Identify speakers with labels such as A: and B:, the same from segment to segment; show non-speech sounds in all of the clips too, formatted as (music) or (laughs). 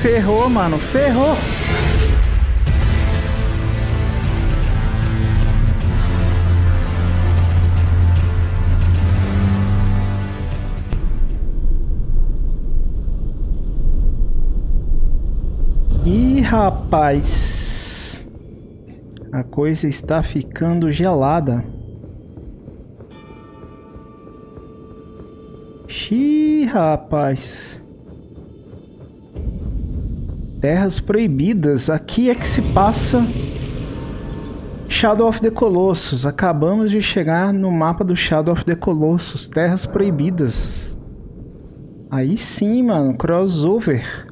A: Ferrou, mano. Ferrou. Ih, rapaz. A coisa está ficando gelada. Xiii, rapaz. Terras proibidas. Aqui é que se passa Shadow of the Colossus. Acabamos de chegar no mapa do Shadow of the Colossus. Terras proibidas. Aí sim, mano. Crossover.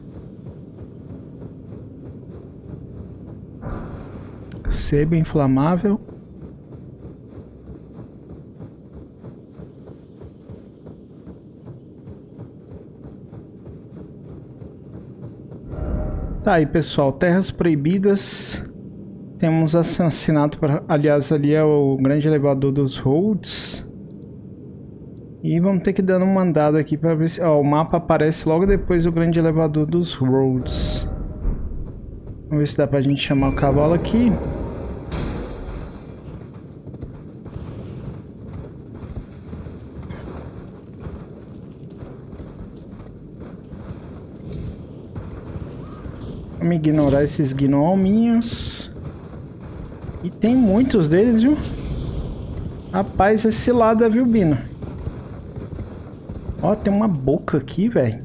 A: Sebo inflamável. Tá aí, pessoal. Terras proibidas. Temos assassinato. Pra... Aliás, ali é o grande elevador dos Rhodes. E vamos ter que dar um mandado aqui para ver se... Ó, o mapa aparece logo depois do grande elevador dos Rhodes. Vamos ver se dá pra gente chamar o cavalo aqui. Vamos ignorar esses gnominhos. E tem muitos deles, viu? Rapaz, esse lado, viu, Bino? Ó, tem uma boca aqui, velho.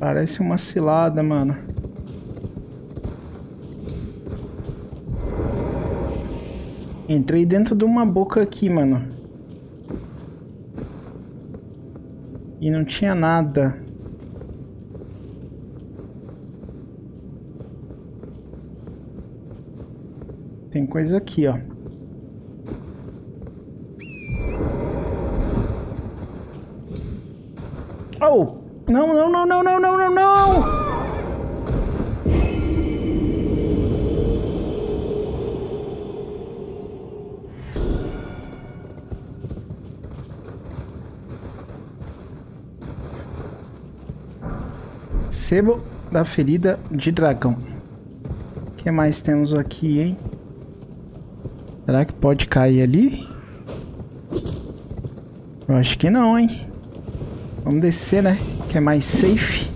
A: Parece uma cilada, mano. Entrei dentro de uma boca aqui, mano. E não tinha nada. Tem coisa aqui, ó. Oh! Não, não, não, não, não, não! Sebo da ferida de dragão. O que mais temos aqui, hein? Será que pode cair ali? Eu acho que não, hein? Vamos descer, né? Que é mais safe.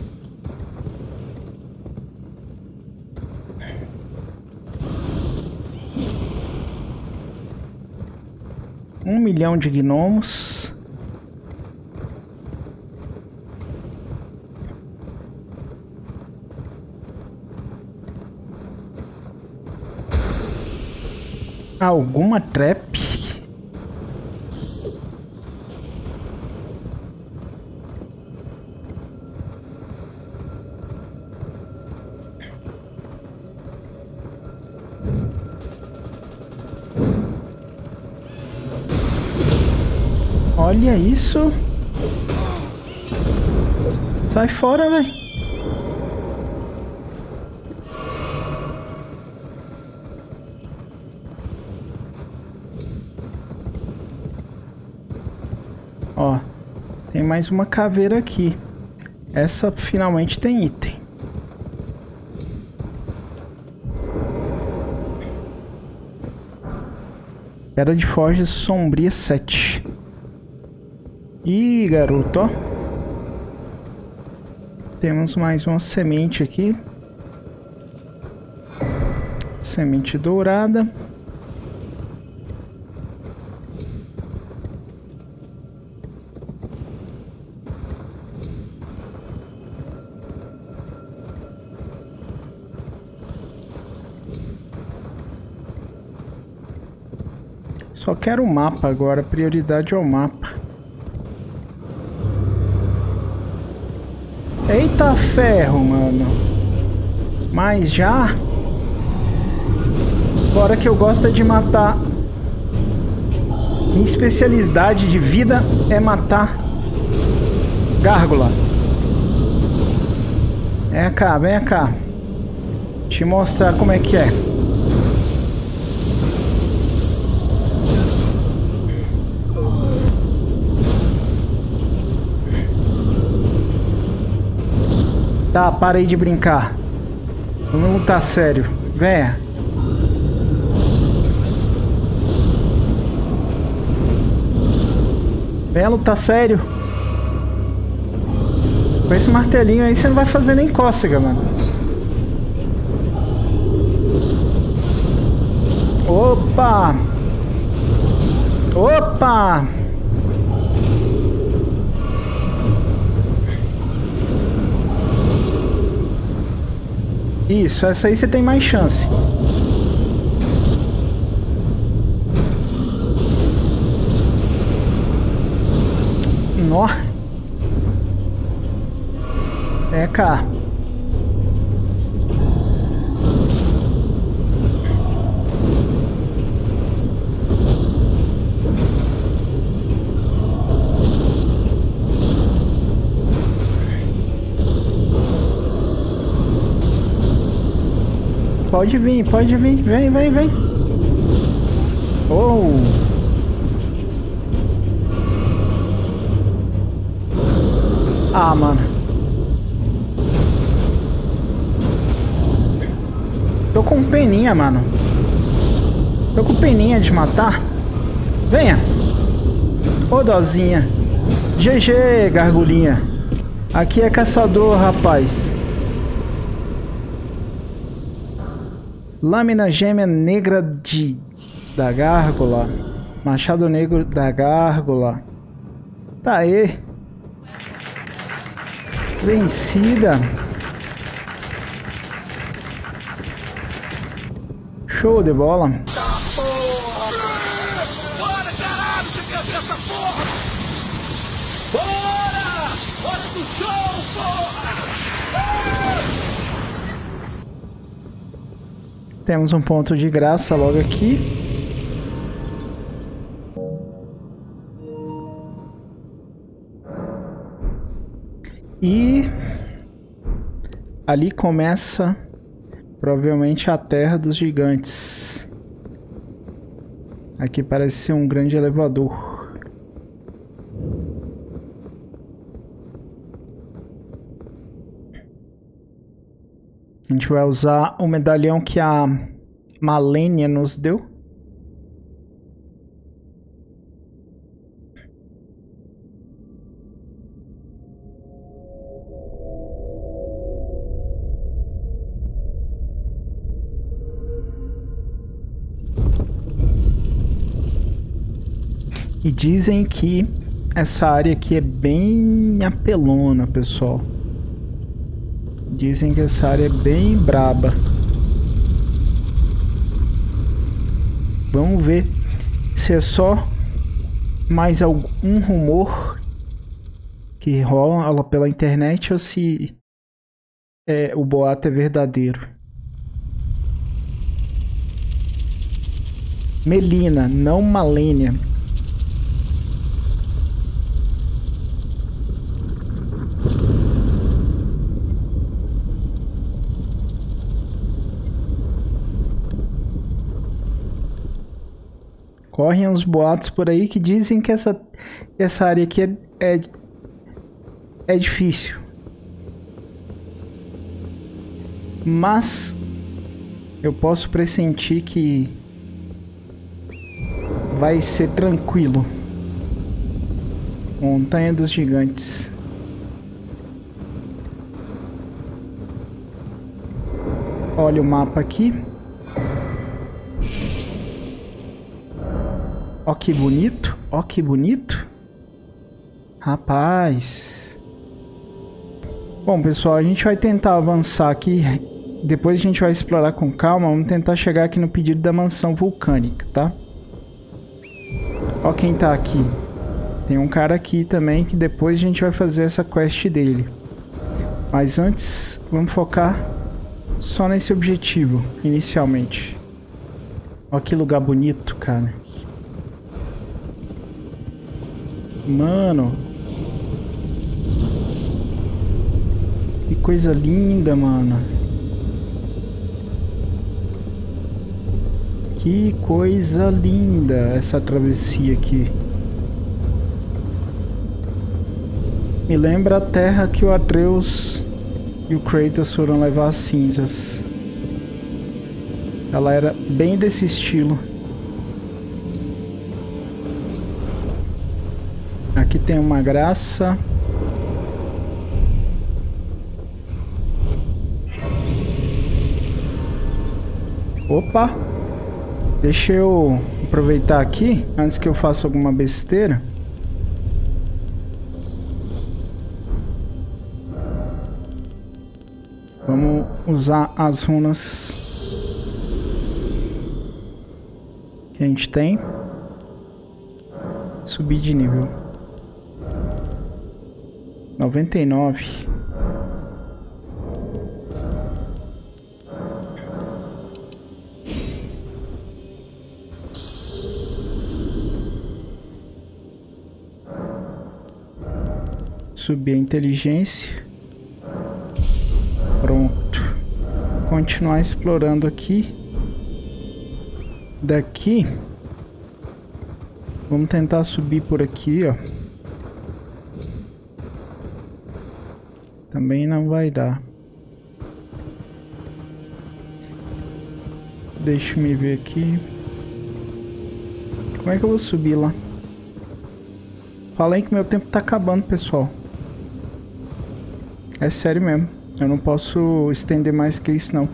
A: Um milhão de gnomos. Alguma trap? Olha isso. Sai fora, velho. Ó, tem mais uma caveira aqui. Essa finalmente tem item. Pedra de Forja Sombria 7. Ih, garoto, ó. Temos mais uma semente aqui. Semente dourada. Quero o mapa agora, prioridade é o mapa. Eita ferro, mano. Mas já? Agora que eu gosto é de matar. Minha especialidade de vida é matar gárgula. Vem cá, vem cá. Te mostrar como é que é. Tá, parei de brincar. Vamos lutar sério. Venha. Venha lutar sério. Com esse martelinho aí você não vai fazer nem cócega, mano. Opa! Opa! Isso, essa aí você tem mais chance. Nó. É cá. Pode vir, pode vir. Vem, vem, vem. Oh. Ah, mano. Tô com peninha, mano. Tô com peninha de matar. Venha. Ô, oh, dozinha. GG, gargulhinha. Aqui é caçador, rapaz. Lâmina gêmea negra de da gárgula. Machado negro da gárgula. Tá aí. Vencida. Show de bola.
B: Bora, caralho, você quer ver essa porra? Bora! Hora do show, porra!
A: Temos um ponto de graça logo aqui. E ali começa provavelmente a Terra dos Gigantes. Aqui parece ser um grande elevador. A gente vai usar o medalhão que a Malenia nos deu. E dizem que essa área aqui é bem apelona, pessoal. Dizem que essa área é bem braba. Vamos ver se é só mais algum rumor que rola pela internet ou se é, o boato é verdadeiro. Melina, não Malênia. Correm uns boatos por aí que dizem que essa, essa área aqui é, é, é difícil. Mas eu posso pressentir que vai ser tranquilo. Montanha dos Gigantes. Olha o mapa aqui. Ó que bonito, ó que bonito. Rapaz. Bom, pessoal, a gente vai tentar avançar aqui. Depois a gente vai explorar com calma. Vamos tentar chegar aqui no pedido da mansão vulcânica, tá? Ó quem tá aqui. Tem um cara aqui também que depois a gente vai fazer essa quest dele. Mas antes, vamos focar só nesse objetivo, inicialmente. Ó que lugar bonito, cara. Mano. Que coisa linda, mano. Que coisa linda essa travessia aqui. Me lembra a terra que o Atreus e o Kratos foram levar as cinzas. Ela era bem desse estilo. Tem uma graça. Opa! Deixa eu aproveitar aqui, antes que eu faça alguma besteira. Vamos usar as runas que a gente tem. Subir de nível. 99. Subir a inteligência. Pronto. Continuar explorando aqui. Daqui. Vamos tentar subir por aqui, ó. Também não vai dar. Deixa me ver aqui. Como é que eu vou subir lá? Falei que meu tempo tá acabando, pessoal. É sério mesmo. Eu não posso estender mais que isso, não.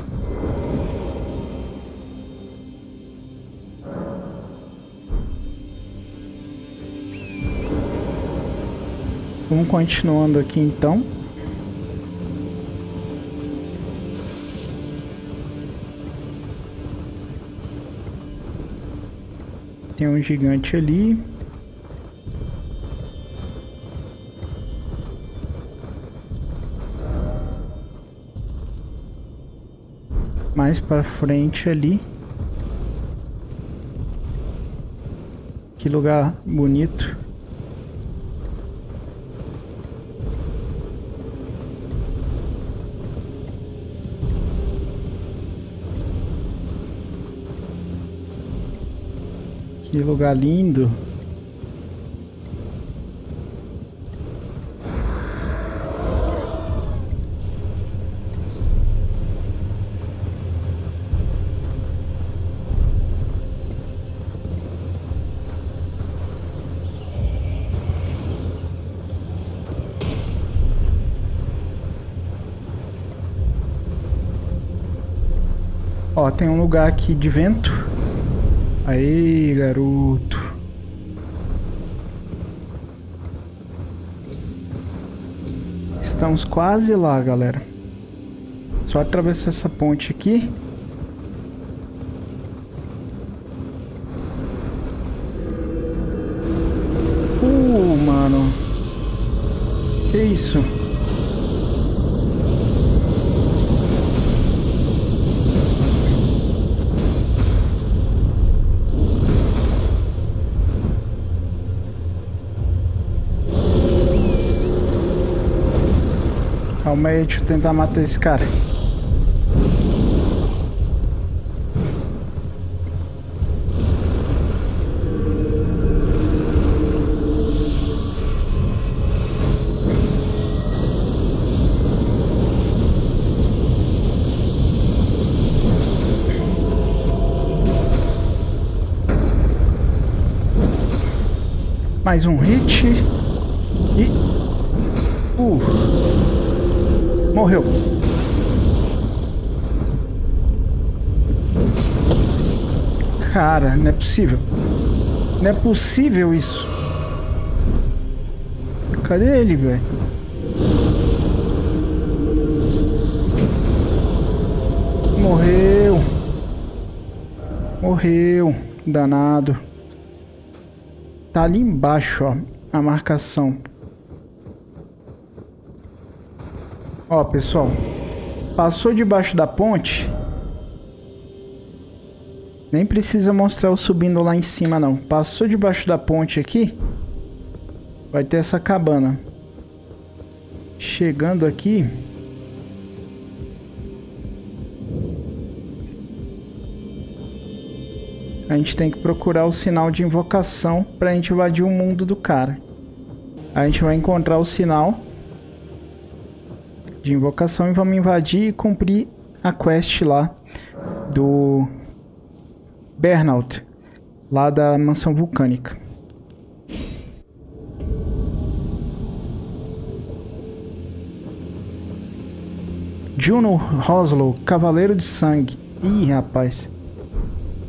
A: Vamos continuando aqui, então. Tem um gigante ali. mais para frente ali. Que lugar bonito. Que lugar lindo. Ó, tem um lugar aqui de vento. Aí, garoto. Estamos quase lá, galera. Só atravessar essa ponte aqui. Uh, mano. Que isso? Calma aí, deixa eu tentar matar esse cara. Mais um hit. E... Uh... Morreu. Cara, não é possível. Não é possível isso. Cadê ele, velho? Morreu. Morreu. Danado. Tá ali embaixo, ó. A marcação. Ó, pessoal. Passou debaixo da ponte. Nem precisa mostrar o subindo lá em cima, não. Passou debaixo da ponte aqui. Vai ter essa cabana. Chegando aqui... A gente tem que procurar o sinal de invocação para a gente invadir o mundo do cara. A gente vai encontrar o sinal de invocação e vamos invadir e cumprir a quest lá do Burnout, lá da mansão vulcânica. Juno Roslow, Cavaleiro de Sangue. Ih, rapaz.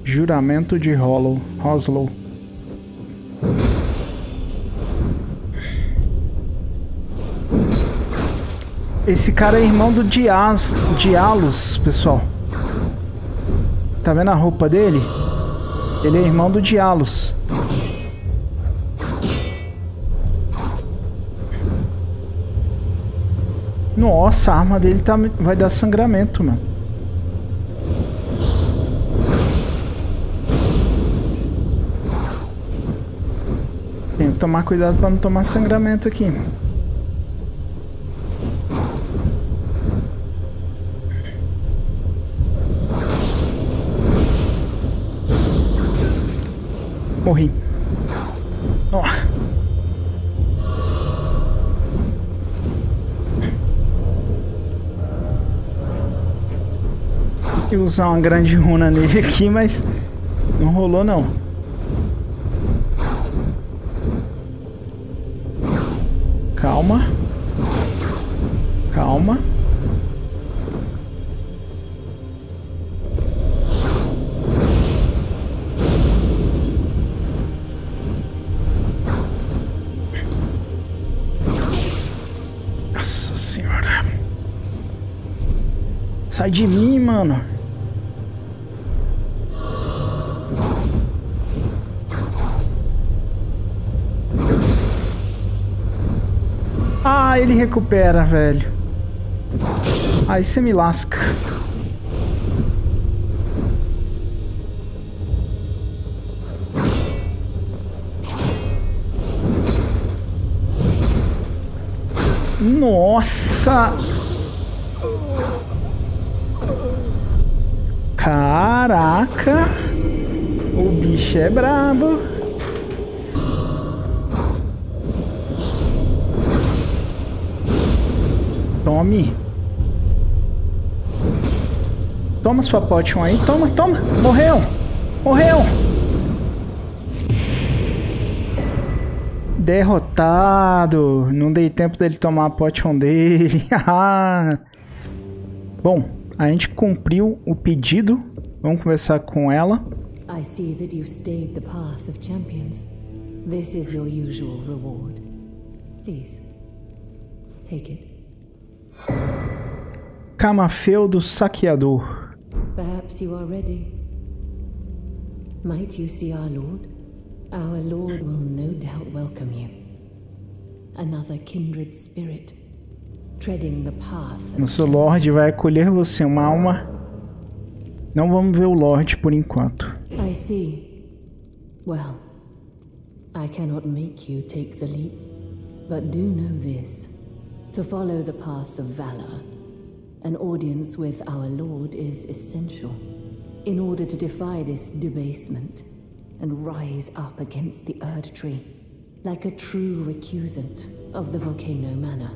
A: Juramento de Hollow, Roslow. Esse cara é irmão do Diaz, Dialos, pessoal. Tá vendo a roupa dele? Ele é irmão do Dialos. Nossa, a arma dele tá, vai dar sangramento, mano. Tem que tomar cuidado pra não tomar sangramento aqui. Morri. Tem que usar uma grande runa nele aqui, mas não rolou não. Calma. Calma. De mim, mano. Ah, ele recupera, velho. Aí você me lasca. Nossa! Caraca! O bicho é brabo. Tome. Toma sua potion aí. Toma, toma. Morreu. Morreu. Derrotado. Não dei tempo dele tomar a potion dele. (laughs) Bom, a gente cumpriu o pedido. Vamos conversar com ela.
C: I see that you've stayed the path of champions. This is your usual reward. Please, take it.
A: Camafeu do Saqueador.
C: Perhaps you are ready. Might you see our Lord? Our Lord will no doubt welcome you. Another kindred spirit,
A: Nosso Lorde vai acolher você, uma alma. Não vamos ver o Lorde por enquanto.
C: I see. Well, I cannot make you take the leap, but do know this. To follow the path of valor, an audience with our Lord is essential in order to defy this debasement and rise up against the Erd Tree like a true recusant of the Volcano Manor.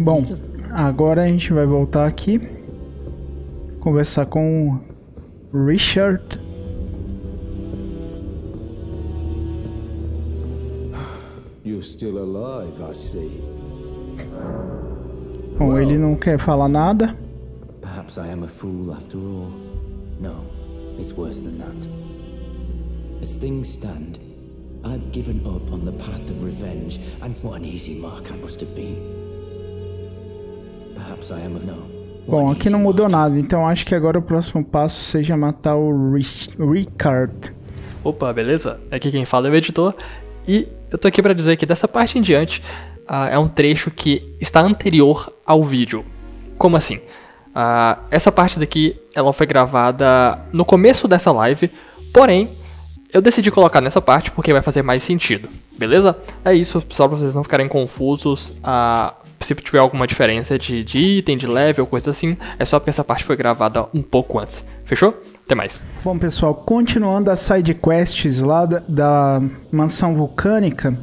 A: Bom, agora a gente vai voltar aqui. Conversar com Richard.
D: You're still alive, I see.
A: Bom, ele não quer falar nada.
E: Perhaps I am a fool after all. No, it's worse than that. As things stand, I've given up on the path of revenge, and what an easy mark I must have been. Perhaps I am a no.
A: Bom, aqui não mudou nada, então acho que agora o próximo passo seja matar o Rich- Ricard.
F: Opa, beleza? Aqui quem fala é o editor. E eu tô aqui pra dizer que dessa parte em diante ah, é um trecho que está anterior ao vídeo. Como assim? Ah, essa parte daqui ela foi gravada no começo dessa live, porém eu decidi colocar nessa parte porque vai fazer mais sentido, beleza? É isso, só pra vocês não ficarem confusos. ah, se tiver alguma diferença de, de item, de level, coisa assim, é só porque essa parte foi gravada um pouco antes. Fechou? Até mais.
A: Bom, pessoal, continuando as side quests lá da, da mansão vulcânica,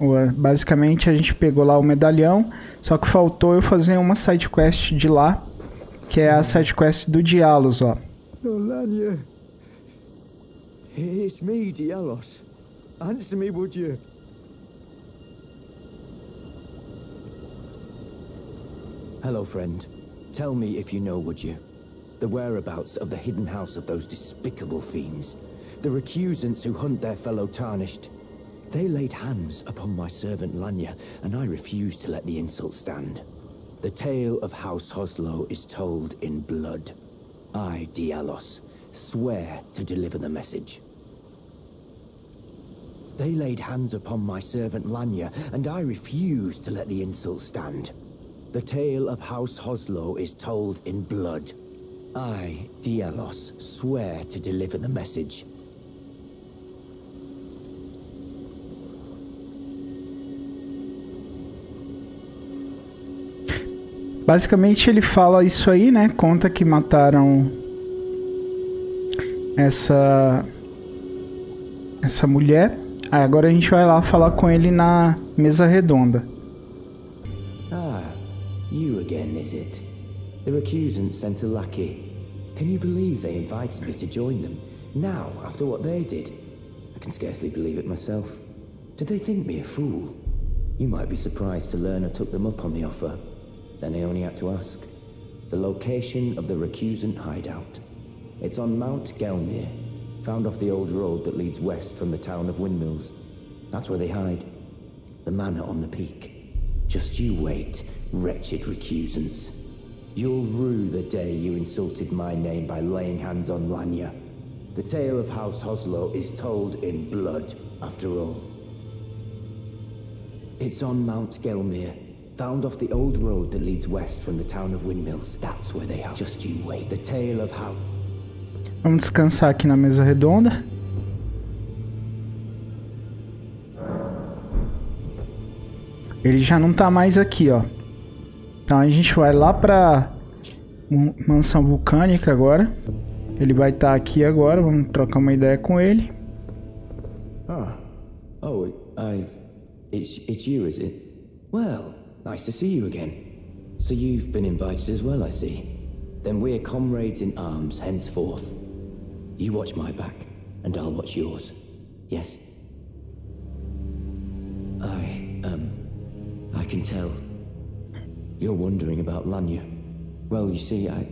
A: o- basicamente a gente pegou lá o medalhão, só que faltou eu fazer uma side quest de lá, que é a side quest do Dialos, ó.
G: Olania. It's me, Dialos. Answer me, would you?
E: Hello, friend. Tell me if you know, would you? The whereabouts of the hidden house of those despicable fiends. The recusants who hunt their fellow tarnished. They laid hands upon my servant Lanya, and I refused to let the insult stand. The tale of House Hoslo is told in blood. I, Dialos, swear to deliver the message. They laid hands upon my servant Lanya, and I refuse to let the insult stand. The tale of House Hoslo is told in blood. I, Dialos, swear to deliver the message.
A: Basicamente ele fala isso aí, né? Conta que mataram essa essa mulher. Aí agora a gente vai lá falar com ele na mesa redonda.
E: Ah, you again, is it? The recusants sent a lackey. Can you believe they invited me to join them? Now, after what they did? I can scarcely believe it myself. Did they think me a fool? You might be surprised to learn I took them up on the offer. Then I only had to ask. The location of the recusant hideout. It's on Mount Gelmir, found off the old road that leads west from the town of Windmills. That's where they hide. The manor on the peak. Just you wait, wretched recusants. You'll rue the day you insulted my name by laying hands on Lanya. The tale of House Hoslo is told in blood, after all. It's on Mount Gelmir, found off the old road that leads west from the town of Windmills. That's where they are. Just you wait. The tale of how.
A: Vamos descansar aqui na mesa redonda. Ele já não tá mais aqui, ó. Então a gente vai lá pra mansão vulcânica agora. Ele vai estar aqui agora, vamos trocar uma ideia com ele.
E: Ah. Oh, I. It's, it's you, is it? Well, nice to see you again. So you've been invited as well, I see. Then we're comrades in arms henceforth. You watch my back, and I'll watch yours. Yes? I, um. I can tell. You're wondering about Lanya. Well, you see, I.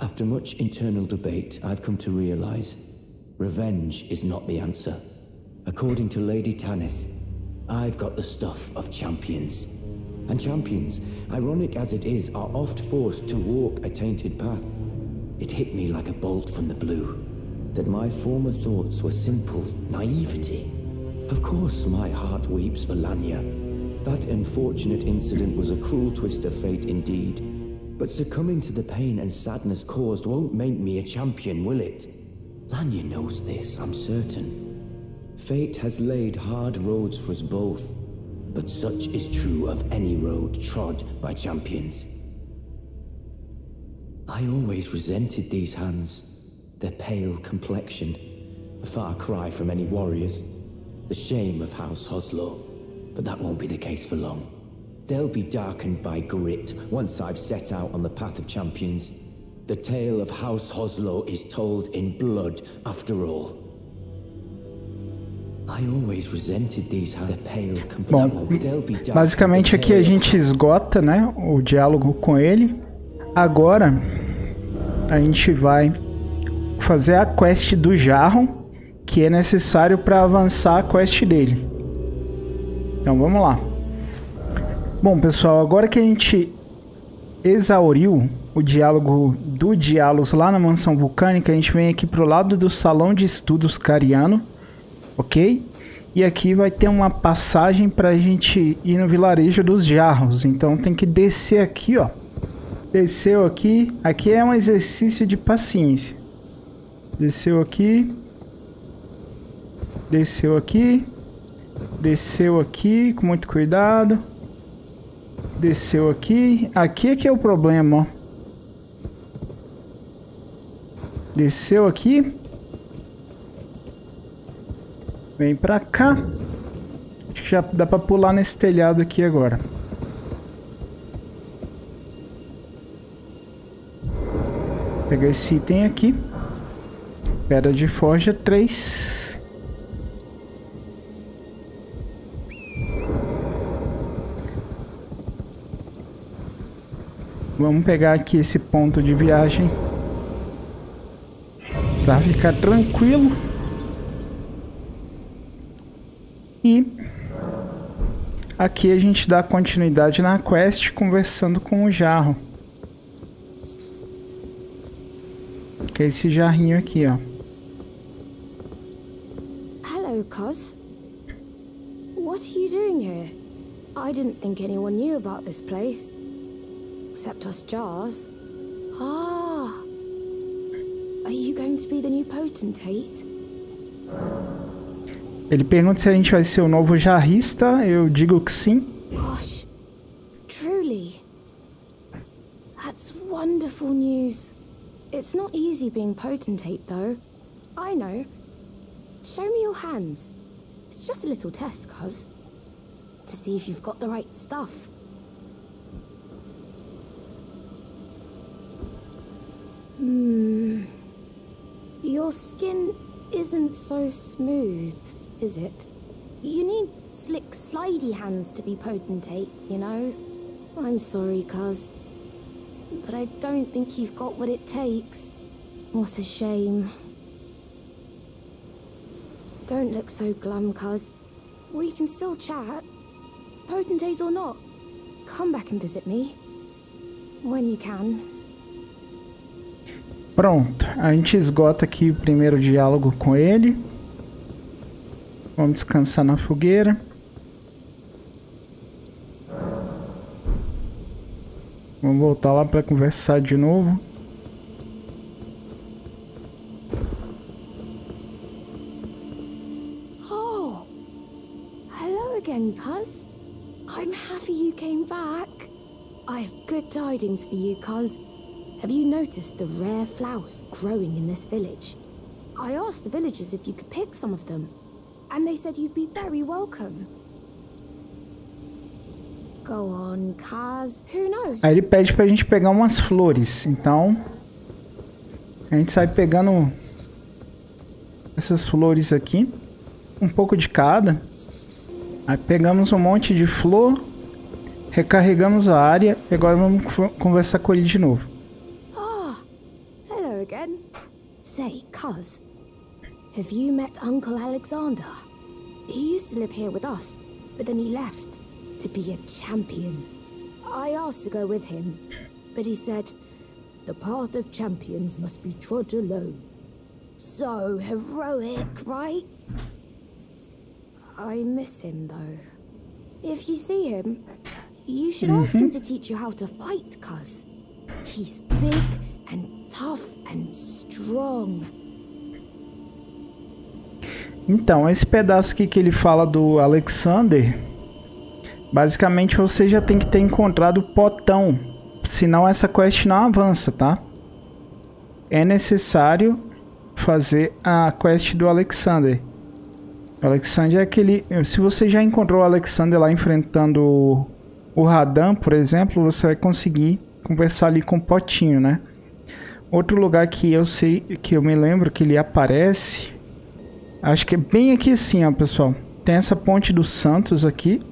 E: After much internal debate, I've come to realize revenge is not the answer. According to Lady Tanith, I've got the stuff of champions. And champions, ironic as it is, are oft forced to walk a tainted path. It hit me like a bolt from the blue that my former thoughts were simple naivety. Of course, my heart weeps for Lanya. That unfortunate incident was a cruel twist of fate indeed. But succumbing to the pain and sadness caused won't make me a champion, will it? Lanya knows this, I'm certain. Fate has laid hard roads for us both, but such is true of any road trod by champions. I always resented these hands, their pale complexion, a far cry from any warriors, the shame of House Hoslo. But that won't be the case for long. They'll be darkened by grit once I've set out on the path of champions. The tale of House Hoslo is told in blood, after all. I always resented these hands, their pale complexion.
A: Bom,
E: That won't be- they'll be darkened
A: Basicamente aqui a gente esgota, né, o diálogo com ele. Agora a gente vai fazer a quest do Jarro, que é necessário para avançar a quest dele. Então vamos lá. Bom, pessoal, agora que a gente exauriu o diálogo do Diálogos lá na mansão vulcânica, a gente vem aqui pro lado do salão de estudos cariano, ok? E aqui vai ter uma passagem para a gente ir no vilarejo dos jarros. Então tem que descer aqui, ó. Desceu aqui. Aqui é um exercício de paciência. Desceu aqui. Desceu aqui. Desceu aqui com muito cuidado. Desceu aqui. Aqui é que é o problema, ó. Desceu aqui. Vem pra cá. Acho que já dá pra pular nesse telhado aqui agora. Pegar esse item aqui. Pedra de forja 3. Vamos pegar aqui esse ponto de viagem. Pra ficar tranquilo. E aqui a gente dá continuidade na quest conversando com o jarro. Que é esse jarrinho aqui, ó.
H: Hello, Cos. What are you doing here? I didn't think anyone knew about this place. Except us jars. Ah. Are you going to be the new potentate?
A: Ele pergunta se a gente vai ser o novo jarrista. Eu digo que sim.
H: Gosh. Truly. That's wonderful news. It's not easy being potentate, though. I know. Show me your hands. It's just a little test, cuz. To see if you've got the right stuff. Hmm. Your skin isn't so smooth, is it? You need slick, slidey hands to be potentate, you know? I'm sorry, cuz. But I don't think you've got what it takes. What a shame. Don't look so glum, cuz. We can still chat. Potentate or not. Come back and visit me. When you can.
A: Pronto, a gente esgota aqui o primeiro diálogo com ele. Vamos descansar na fogueira. Vamos voltar lá para conversar de novo.
H: Tidings for you. Have you noticed the rare flowers growing in this village? I asked the villagers if you could pick some of them, and they said you'd be very welcome. Go on, cuz. Who knows?
A: Aí ele pede pra gente pegar umas flores. Então, a gente sai pegando essas flores aqui, um pouco de cada. Aí pegamos um monte de flor, recarregamos a área e agora vamos conversar com ele de novo.
H: Ah, hello again. Say, cuz, have you met Uncle Alexander? He used to live here with us, but then he left to be a champion. I asked to go with him, but he said, The path of champions must be trod alone. So heroic, right? I miss him, though. If you see him, you should ask him to teach you how to fight, cuz. He's big and tough and strong.
A: Então, esse pedaço aqui que ele fala do Alexander, basicamente você já tem que ter encontrado o potão, senão essa quest não avança, tá? É necessário fazer a quest do Alexander. O Alexander é aquele. Se você já encontrou o Alexander lá enfrentando o, Radan, por exemplo, você vai conseguir conversar ali com o Potinho, né? Outro lugar que eu sei, que eu me lembro que ele aparece, acho que é bem aqui assim, ó, pessoal. Tem essa ponte dos Santos aqui.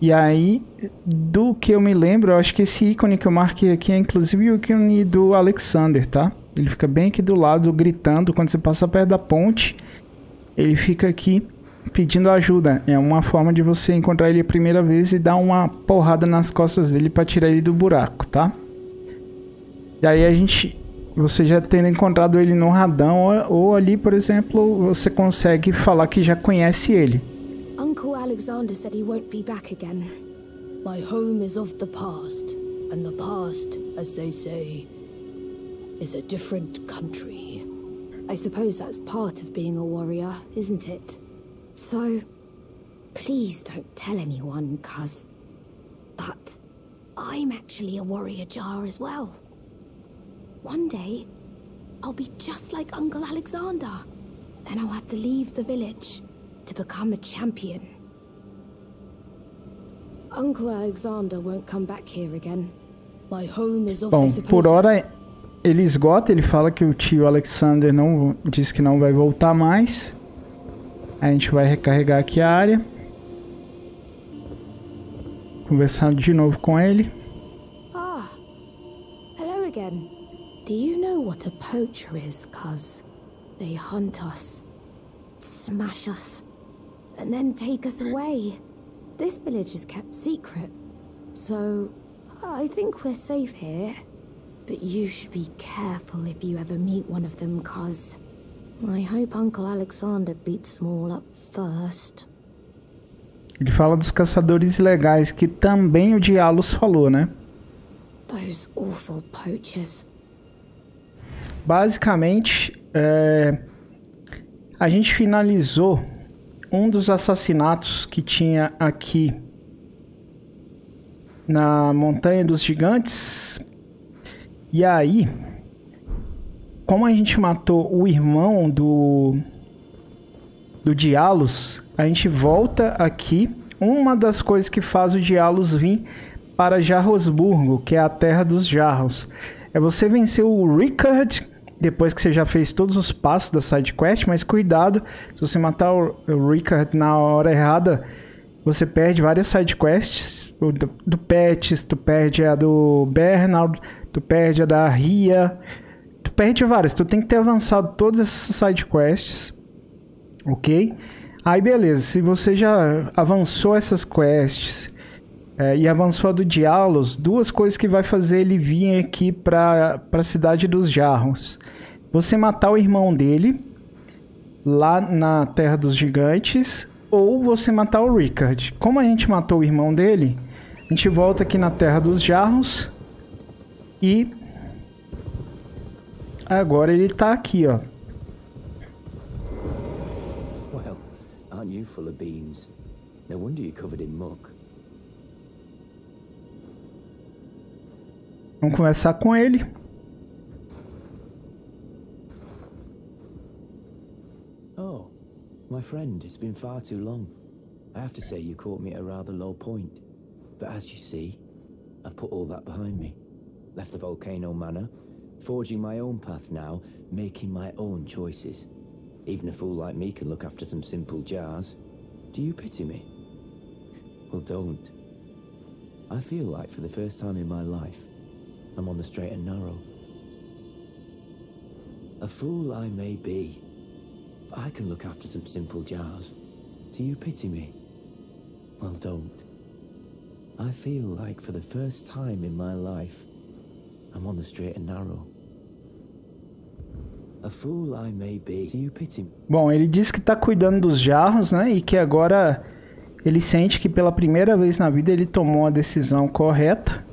A: E aí, do que eu me lembro, eu acho que esse ícone que eu marquei aqui é inclusive o ícone do Alexander, tá? Ele fica bem aqui do lado, gritando. Quando você passa perto da ponte, ele fica aqui pedindo ajuda. É uma forma de você encontrar ele a primeira vez e dar uma porrada nas costas dele para tirar ele do buraco, tá? E aí a gente, você já tendo encontrado ele no radão ou, ou ali, por exemplo, você consegue falar que já conhece ele.
H: Uncle Alexander said he won't be back again.
I: My home is of the past, and the past, as they say, is a different country.
H: I suppose that's part of being a warrior, isn't it? So, please don't tell anyone, cuz. But I'm actually a warrior jar as well. One day, I'll be just like Uncle Alexander. Then I'll have to leave the village to become a champion. Uncle Alexander won't come back here again.
I: My home is
A: Bom, por hora ele esgota, ele fala que o tio Alexander não diz que não vai voltar mais. A gente vai recarregar aqui a área. Conversando de novo com ele.
H: Ah, hello again. Do you know what a poacher is, cuz? They hunt us, smash us, and then take us away. This village is kept secret, so I think we're safe here. But you should be careful if you ever meet one of them, cuz. I hope Uncle Alexander beats them all up first.
A: Ele fala dos caçadores ilegais, que também o Dialos falou, né?
H: Those awful poachers.
A: Basicamente, é, a gente finalizou um dos assassinatos que tinha aqui na Montanha dos Gigantes. E aí, como a gente matou o irmão do do Dialos, a gente volta aqui. Uma das coisas que faz o Dialos vir para Jarrosburgo, que é a terra dos jarros, é você vencer o Rickard depois que você já fez todos os passos da side quest, mas cuidado, se você matar o Rickard na hora errada, você perde várias side quests, do, do Pets, tu perde a do Bernard, tu perde a da Ria, perde várias, tu tem que ter avançado todas essas side quests, ok? Aí beleza, se você já avançou essas quests é, e avançou a do Dialos, duas coisas que vai fazer ele vir aqui para a cidade dos Jarros. Você matar o irmão dele lá na Terra dos Gigantes ou você matar o Rickard. Como a gente matou o irmão dele, a gente volta aqui na Terra dos Jarros e agora ele tá aqui, ó.
E: Well, aren't you full of beans? No wonder you're covered in muck.
A: Vamos conversar com ele.
E: Oh, my friend, it's been far too long. I have to say you caught me at a rather low point. But as you see, I've put all that behind me. Left the volcano manor, forging my own path now, making my own choices. Even a fool like me can look after some simple jars. Do you pity me? Well, don't. I feel like for the first time in my life, I'm on the straight and narrow. A fool I may be, but I can look after some simple jars. Do you pity me? Well, don't. I feel like for the first time in my life, I'm on the straight and narrow.
A: Bom, ele diz que tá cuidando dos jarros, né? E que agora ele sente que pela primeira vez na vida ele tomou a decisão correta.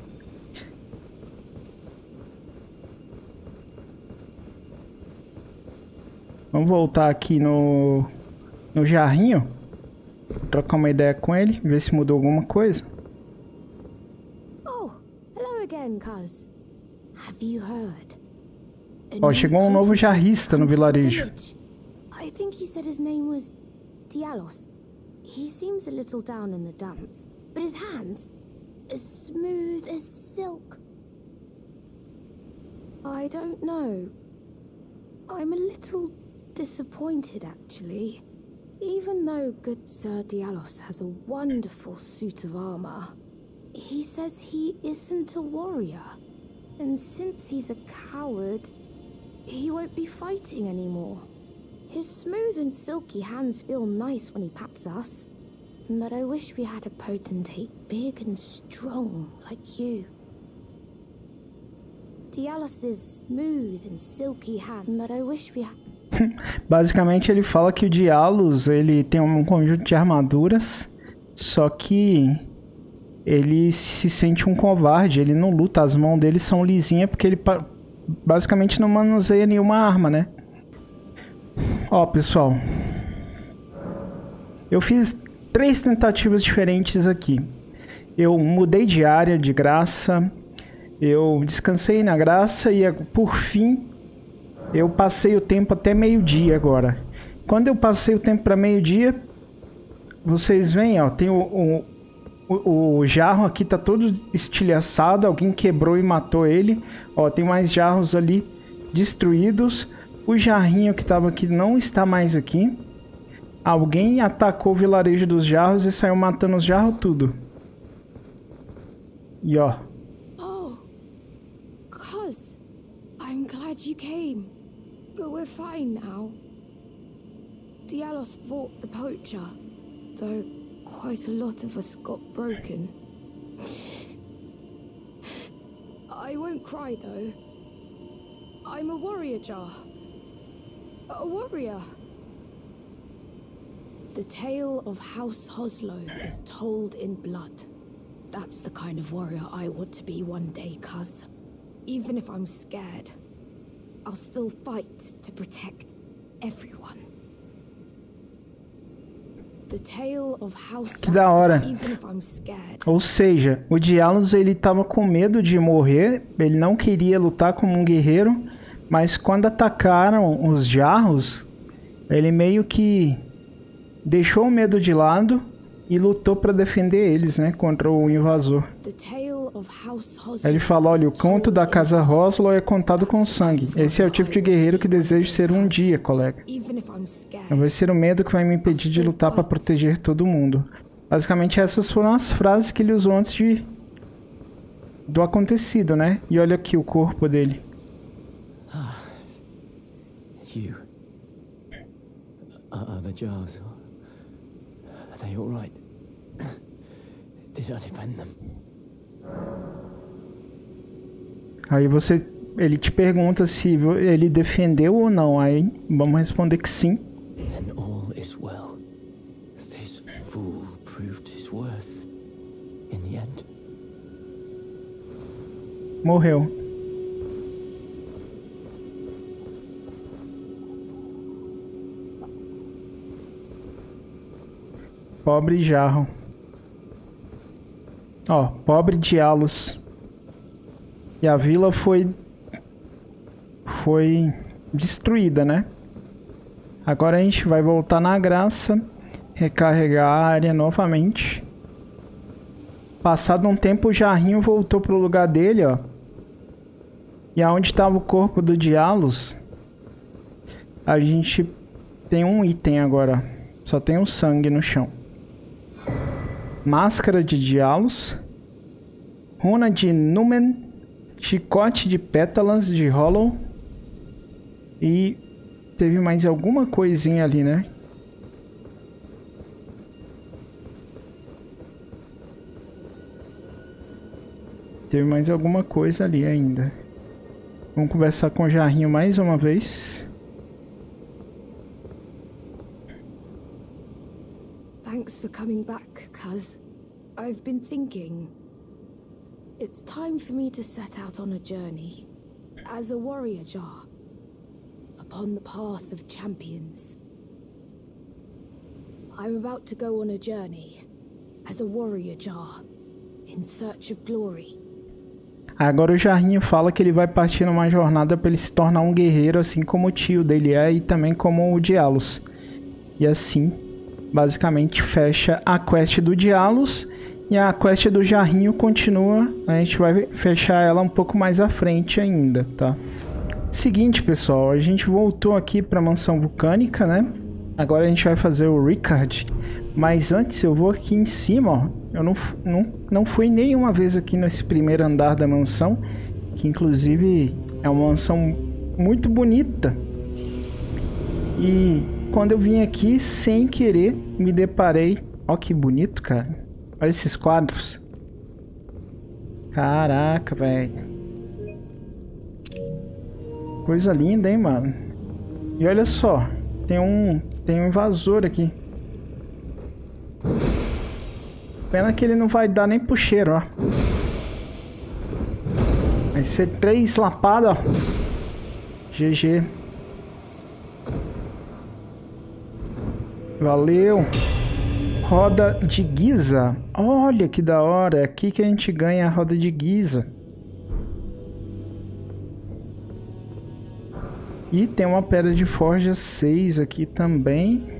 A: Vamos voltar aqui no, no jarrinho. Trocar uma ideia com ele, ver se mudou alguma coisa.
H: Oh, hello again, cuz. Have you heard? A
A: Ó,
H: new
A: chegou um novo jarrista no vilarejo.
H: I think he said his name was Dialos. He seems a little down in the dumps, but his hands as smooth as silk. I don't know. I'm a little disappointed, actually. Even though good Sir Dialos has a wonderful suit of armor, he says he isn't a warrior. And since he's a coward, he won't be fighting anymore. His smooth and silky hands feel nice when he pats us. But I wish we had a potentate big and strong like you. Dialos' smooth and silky hand, but I wish we had. (laughs)
A: Basicamente ele fala que o Dialos ele tem um conjunto de armaduras, só que ele se sente um covarde, ele não luta, as mãos dele são lisinhas porque ele basicamente não manuseia nenhuma arma, né? Ó, pessoal. Eu fiz três tentativas diferentes aqui. Eu mudei de área de graça, eu descansei na graça e por fim Eu passei o tempo até meio-dia agora. Quando eu passei o tempo para meio-dia, vocês veem, ó, tem o, o, o, o jarro aqui tá todo estilhaçado, alguém quebrou e matou ele. Ó, tem mais jarros ali destruídos. O jarrinho que tava aqui não está mais aqui. Alguém atacou o vilarejo dos jarros e saiu matando os jarros tudo. E ó,
H: Oh, Cuz, I'm glad you came. But we're fine now. Dialos fought the poacher, though quite a lot of us got broken. I won't cry though. I'm a warrior jar. A warrior. The tale of House Hoslow is told in blood. That's the kind of warrior I want to be one day, cuz. Even if I'm scared, I'll still fight to protect everyone.
A: Que da hora. Ou seja, o Dialos ele tava com medo de morrer, ele não queria lutar como um guerreiro, mas quando atacaram os jarros, ele meio que deixou o medo de lado e lutou para defender eles, né, contra o invasor.
H: The tale
A: ele fala, olha, o conto da casa
H: blood.
A: Roslo é contado com sangue. Esse é o tipo de guerreiro que desejo ser um dia, colega. Não vai ser o medo que vai me impedir de lutar para proteger todo mundo. Basicamente essas foram as frases que ele usou antes de do acontecido, né? E olha aqui o corpo dele.
E: You. Are, are the jars? Are they all right? (coughs) Did I defend them?
A: Aí você ele te pergunta se ele defendeu ou não. Aí vamos responder que sim.
E: Then all is well. This fool proved his worth. In the end.
A: Morreu. Pobre Jarro. Ó, pobre Dialos. E a vila foi foi destruída, né? Agora a gente vai voltar na graça, recarregar a área novamente. Passado um tempo, o jarrinho voltou pro lugar dele, ó. E aonde estava o corpo do Dialos, a gente tem um item agora. Só tem o sangue no chão. Máscara de Dialos. Runa de Numen. Chicote de pétalas de Hollow. E teve mais alguma coisinha ali, né? Teve mais alguma coisa ali ainda. Vamos conversar com o Jarrinho mais uma vez.
H: Thanks for coming back, cuz. I've been thinking. It's time for me to set out on a journey. As a warrior jar. Upon the path of champions. I'm about to go on a journey. As a warrior jar. In search of glory.
A: Agora o Jarrinho fala que ele vai partir numa jornada para ele se tornar um guerreiro, assim como o tio dele é e também como o Dialos. E assim, basicamente fecha a quest do Dialos e a quest do Jarrinho continua. A gente vai fechar ela um pouco mais à frente ainda, tá? Seguinte, pessoal, a gente voltou aqui para a mansão vulcânica, né? Agora a gente vai fazer o Ricard. Mas antes eu vou aqui em cima, ó. Eu não, não, não fui nenhuma vez aqui nesse primeiro andar da mansão. Que inclusive é uma mansão muito bonita. E quando eu vim aqui, sem querer, me deparei. Ó que bonito, cara. Olha esses quadros. Caraca, velho. Coisa linda, hein, mano. E olha só, tem um, tem um invasor aqui. Pena que ele não vai dar nem pro cheiro, ó. Vai ser três lapadas, ó. GG. Valeu. Roda de Giza. Olha que da hora. É aqui que a gente ganha a roda de Giza. E tem uma pedra de forja 6 aqui também.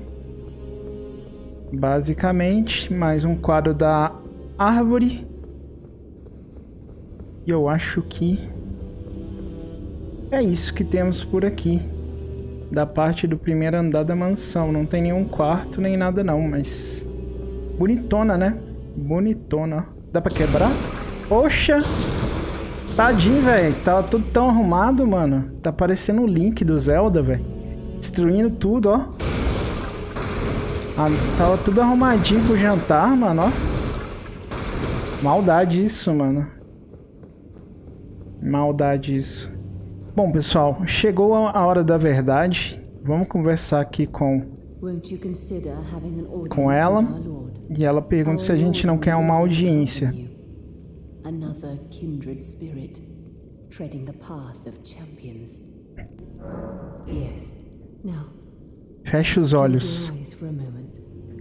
A: Basicamente, mais um quadro da árvore. E eu acho que é isso que temos por aqui. Da parte do primeiro andar da mansão. Não tem nenhum quarto nem nada não, mas... Bonitona, né? Bonitona. Dá pra quebrar? Oxa! Tadinho, velho. Tava tudo tão arrumado, mano. Tá parecendo o Link do Zelda, velho. Destruindo tudo, ó. Ah, tava tudo arrumadinho pro jantar, mano, ó. Maldade isso, mano. Maldade isso. Bom, pessoal, chegou a hora da verdade. Vamos conversar aqui com com ela. E ela pergunta se a gente não quer uma audiência. Another kindred spirit treading the path of champions. Yes. Now. Feche os olhos.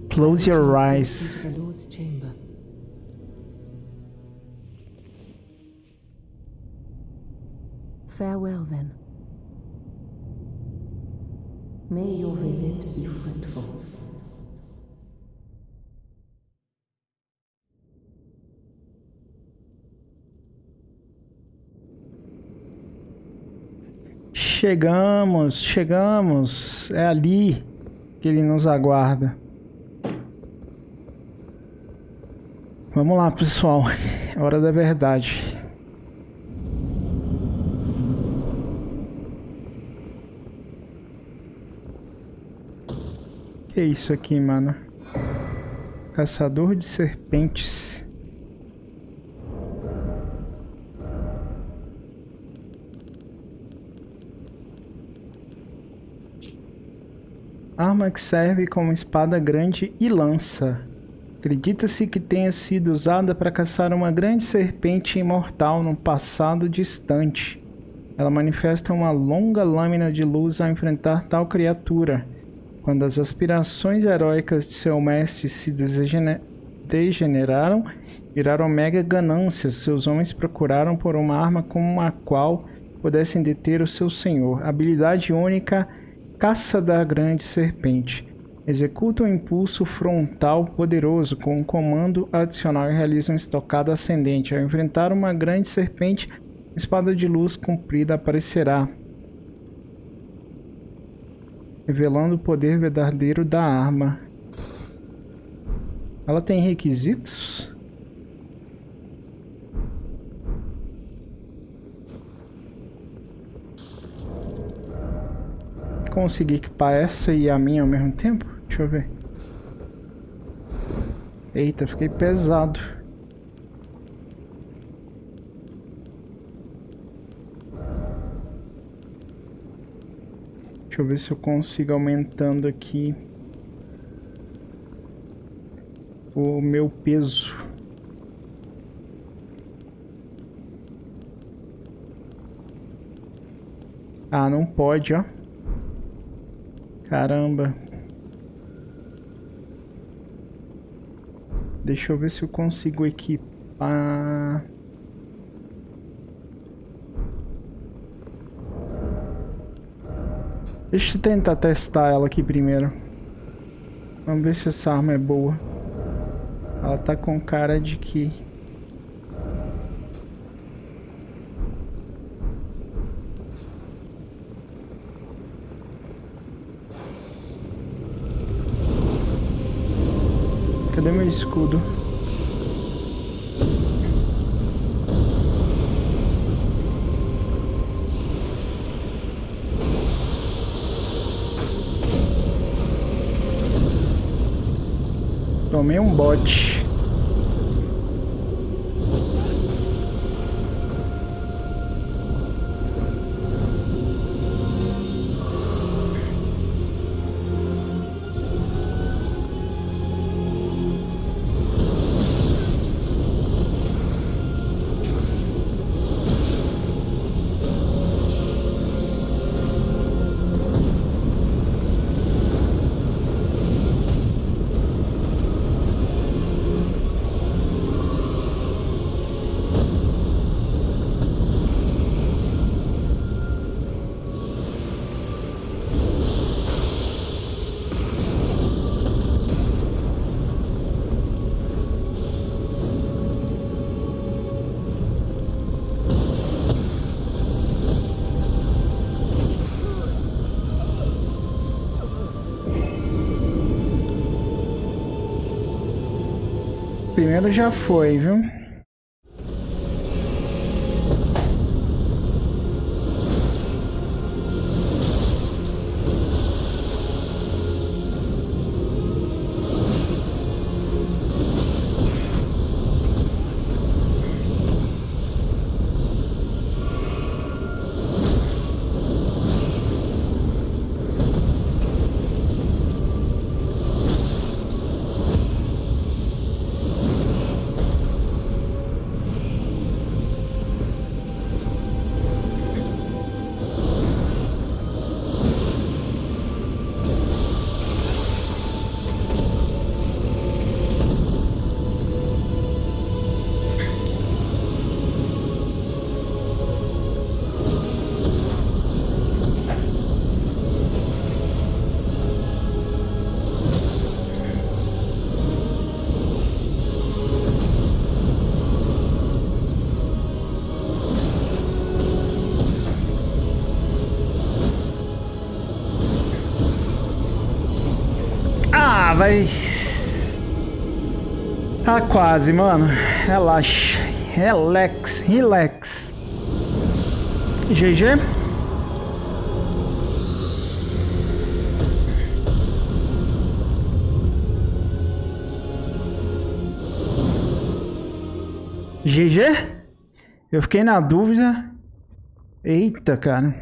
A: Close your eyes.
J: Farewell, then. May your visit be fruitful.
A: Chegamos, chegamos. É ali que ele nos aguarda. Vamos lá, pessoal. (laughs) É hora da verdade. Que é isso aqui, mano? Caçador de serpentes. Arma que serve como espada grande e lança. Acredita-se que tenha sido usada para caçar uma grande serpente imortal no passado distante. Ela manifesta uma longa lâmina de luz ao enfrentar tal criatura. Quando as aspirações heróicas de seu mestre se degeneraram, viraram mega ganâncias. Seus homens procuraram por uma arma com a qual pudessem deter o seu senhor. Habilidade única, caça da grande serpente. Executa um impulso frontal poderoso com um comando adicional e realiza uma estocada ascendente. Ao enfrentar uma grande serpente, espada de luz comprida aparecerá revelando o poder verdadeiro da arma. Ela tem requisitos? Consegui equipar essa e a minha ao mesmo tempo? Deixa eu ver. Eita, fiquei pesado. Deixa eu ver se eu consigo aumentando aqui o meu peso. Ah, não pode, ó. Caramba. Deixa eu ver se eu consigo equipar... Deixa eu tentar testar ela aqui primeiro. Vamos ver se essa arma é boa. Ela tá com cara de que... Cadê meu escudo? Tomei um bote. Primeiro já foi, viu? Tá quase, mano. Relaxa. Relax, relax. GG. GG? Eu fiquei na dúvida. Eita, cara.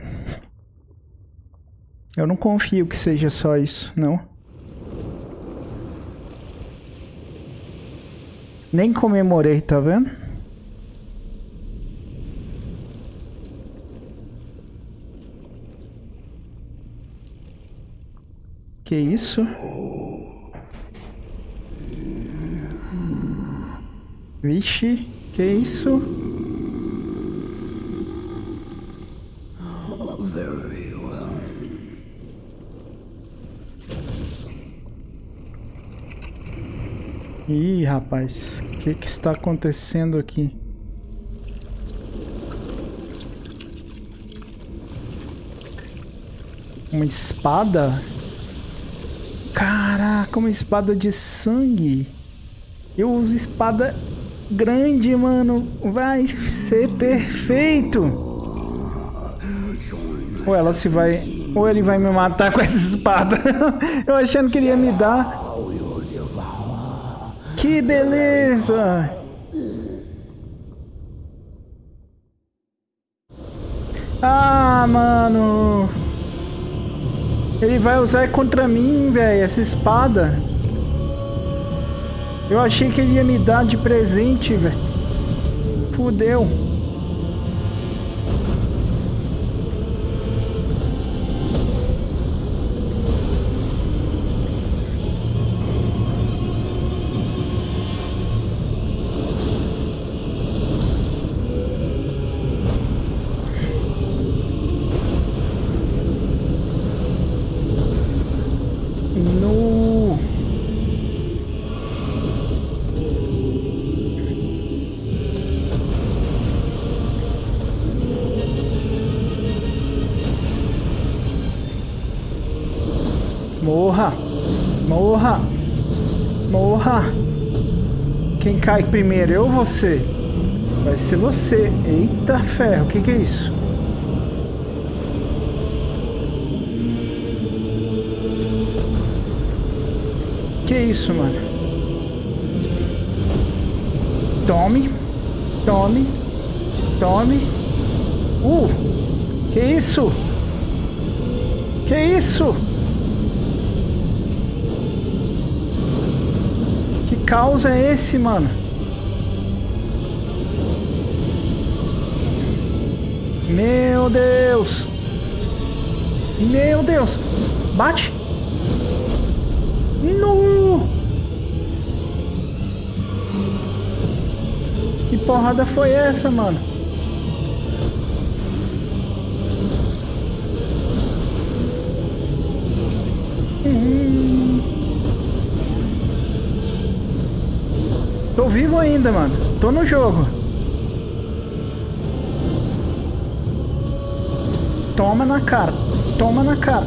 A: Eu não confio que seja só isso, não. Nem comemorei, tá vendo? Que isso? Vixe, que isso? Ih, rapaz, o que, que está acontecendo aqui? Uma espada? Caraca, uma espada de sangue. Eu uso espada grande, mano. Vai ser perfeito. Ou ela se vai. Ou ele vai me matar com essa espada. (laughs) Eu achando que ele ia me dar. Que beleza! Ah, mano! Ele vai usar contra mim, velho, essa espada. Eu achei que ele ia me dar de presente, velho. Fudeu. Morra! Quem cai primeiro, eu ou você? Vai ser você. Eita ferro, o que, que é isso? Que isso, mano? Tome. Tome. Tome. Uh! Que isso? Que isso? Que caos é esse, mano? Meu Deus! Meu Deus! Bate! No! Que porrada foi essa, mano? Tô vivo ainda, mano. Tô no jogo. Toma na cara. Toma na cara.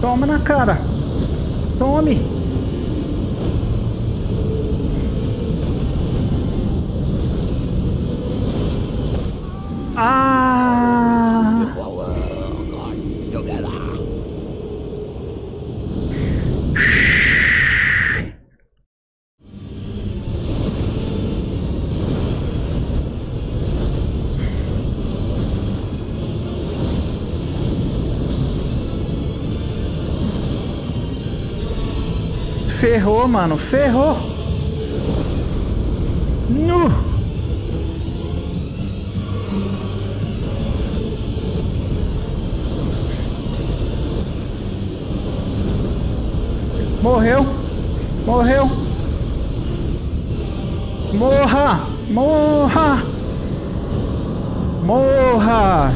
A: Toma na cara. Tome! Ferrou, mano, ferrou. Nu. Morreu. Morreu. Morra! Morra! Morra!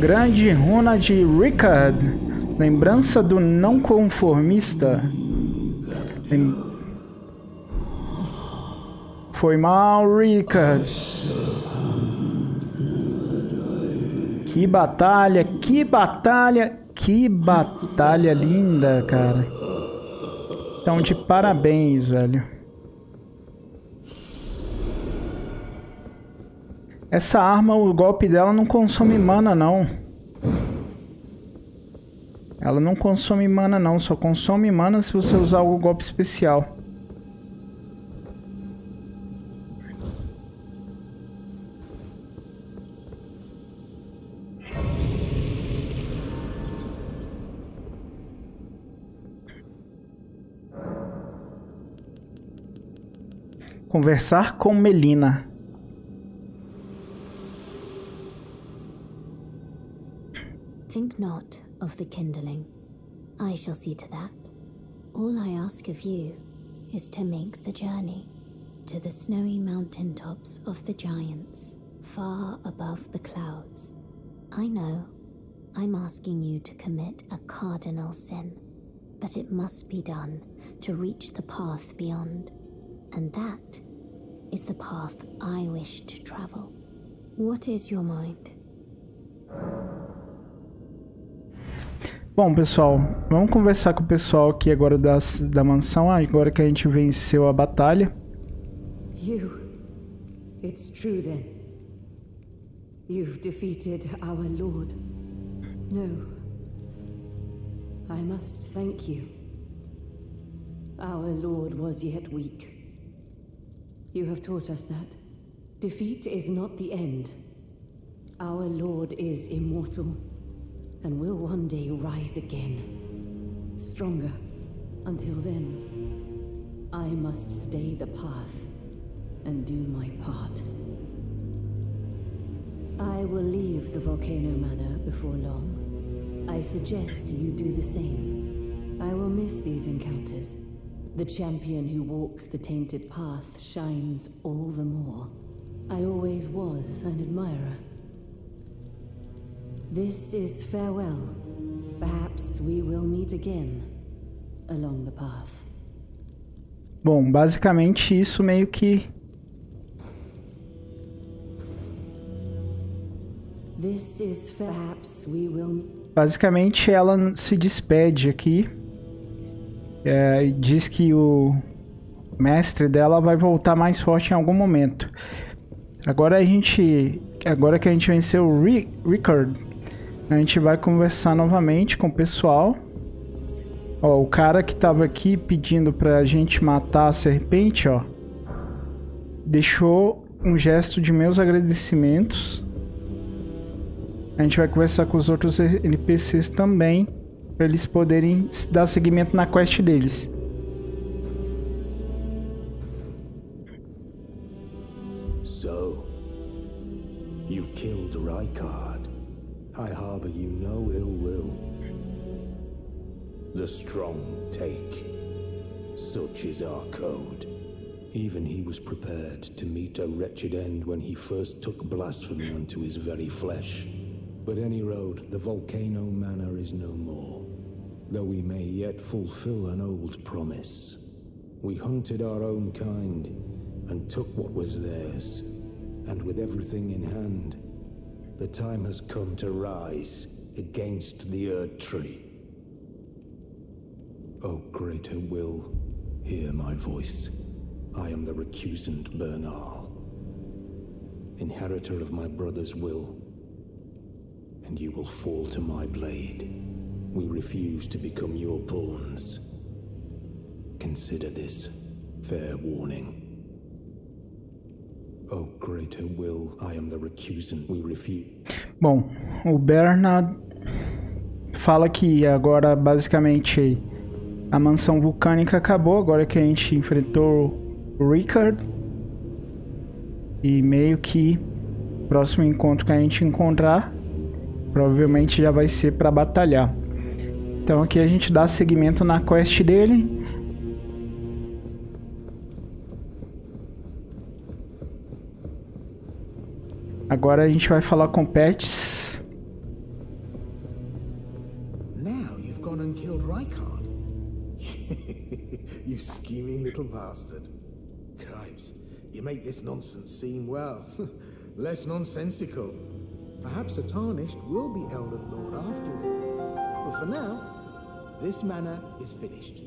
A: Grande runa de Rickard. Lembrança do não conformista. Lem... Foi mal, Rickard. Que batalha, que batalha, que batalha linda, cara. Então, de parabéns, velho. Essa arma, o golpe dela não consome mana, não. Ela não consome mana, não. Só consome mana se você usar o golpe especial. Conversar com Melina.
K: Think not of the kindling. I shall see to that. All I ask of you is to make the journey to the snowy mountain tops of the giants, far above the clouds. I know I'm asking you to commit a cardinal sin, but it must be done to reach the path beyond. And that is the path I wish to travel. What is your mind?
A: Bom, pessoal, vamos conversar com o pessoal aqui agora das, da mansão, agora que a gente venceu a batalha.
C: You. It's true then. You've defeated our Lord. No. I must thank you. Our Lord was yet weak. You have taught us that. Defeat is not the end. Our Lord is immortal and will one day rise again. Stronger. Until then, I must stay the path and do my part. I will leave the Volcano Manor before long. I suggest you do the same. I will miss these encounters. The champion who walks the tainted path shines all the more. I always was an admirer. This is farewell. Perhaps we will meet again along the path.
A: Bom, basicamente isso meio que
C: This is perhaps we will
A: Basicamente ela se despede aqui. É, e diz que o mestre dela vai voltar mais forte em algum momento. Agora a gente. Agora que a gente venceu o Rickard, a gente vai conversar novamente com o pessoal. Ó, o cara que tava aqui pedindo pra gente matar a serpente, ó. Deixou um gesto de meus agradecimentos. A gente vai conversar com os outros NPCs também, para eles poderem dar seguimento na quest deles.
E: I harbor you no ill will. The strong take. Such is our code. Even he was prepared to meet a wretched end when he first took blasphemy unto his very flesh. But any road, the volcano manor is no more, though we may yet fulfill an old promise. We hunted our own kind and took what was theirs, and with everything in hand, the time has come to rise against the Erd Tree. O greater will, hear my voice. I am the recusant Bernal.
L: inheritor of my brother's will. And you will fall to my blade. We refuse to become your pawns. Consider this fair warning.
A: Bom, o Bernard fala que agora basicamente a mansão vulcânica acabou, agora que a gente enfrentou o Rickard. E meio que próximo encontro que a gente encontrar provavelmente já vai ser para batalhar. Então aqui a gente dá seguimento na quest dele. Agora a gente vai falar com Pets.
M: Now you've gone and killed Rykard. (laughs) you scheming little bastard. Cripes, you make this nonsense seem, well, (laughs) less nonsensical. Perhaps a tarnished will be Elden Lord after all. But for now, this manor is finished.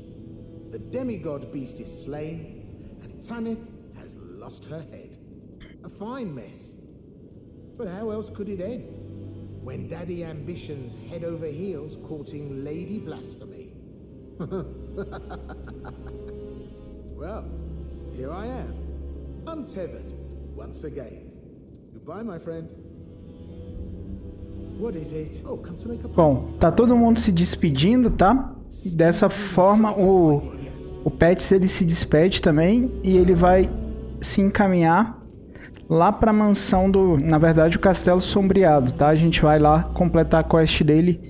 M: The demigod beast is slain, and Tanith has lost her head. A fine mess. But how else could it end? When Daddy Ambition's head over heels courting Lady Blasphemy. (laughs) well, here I am, untethered, once again. Goodbye, my friend. What is it? Oh, come to make a
A: Bom, tá todo mundo se despedindo, tá? E dessa forma o o Pets ele se despede também e ele vai se encaminhar lá para a mansão do, na verdade, o Castelo Sombreado, tá? A gente vai lá completar a quest dele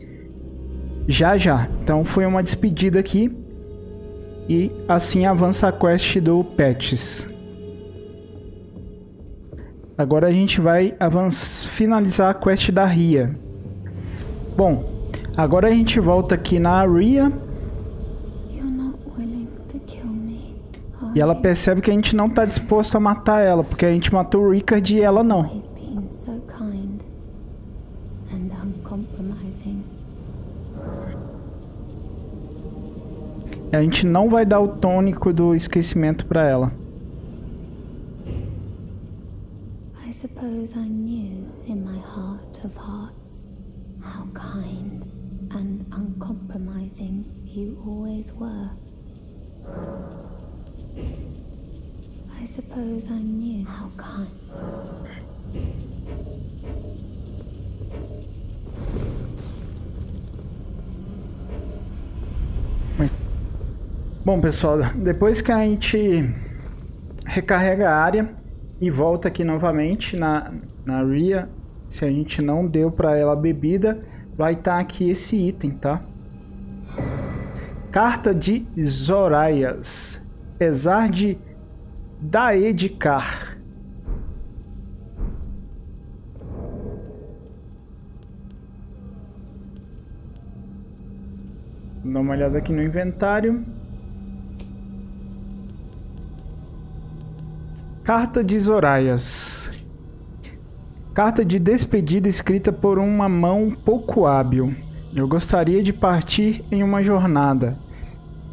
A: já já. Então foi uma despedida aqui e assim avança a quest do Pets. Agora a gente vai finalizar a quest da Ria. Bom, agora a gente volta aqui na Ria. E ela percebe que a gente não está disposto a matar ela, porque a gente matou o Rickard e ela não. A gente não vai dar o tônico do esquecimento para ela.
H: I suppose I knew in my heart of hearts how kind and uncompromising you always were. I suppose I knew how kind.
A: Bom, pessoal, depois que a gente recarrega a área e volta aqui novamente na, na Ria, se a gente não deu para ela a bebida, vai estar tá aqui esse item, tá? Carta de Zoraias. Apesar de Daedikar. Dá uma olhada aqui no inventário. Carta de Zoraias. Carta de despedida escrita por uma mão pouco hábil. Eu gostaria de partir em uma jornada,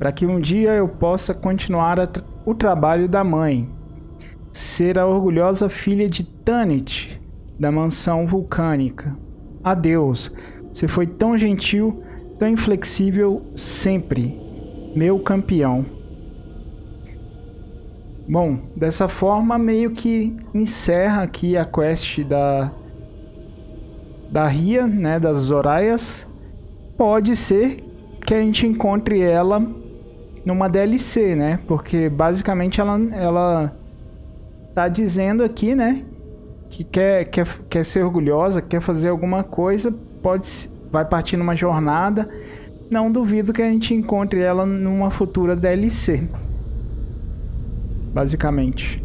A: para que um dia eu possa continuar tra o trabalho da mãe, ser a orgulhosa filha de Tanit, da mansão vulcânica. Adeus, você foi tão gentil, tão inflexível sempre, meu campeão. Bom, dessa forma meio que encerra aqui a quest da da Ria, né, das Zoraias. Pode ser que a gente encontre ela numa DLC, né? Porque basicamente ela ela tá dizendo aqui, né, que quer quer, quer ser orgulhosa, quer fazer alguma coisa, pode vai partir numa jornada. Não duvido que a gente encontre ela numa futura DLC basicamente.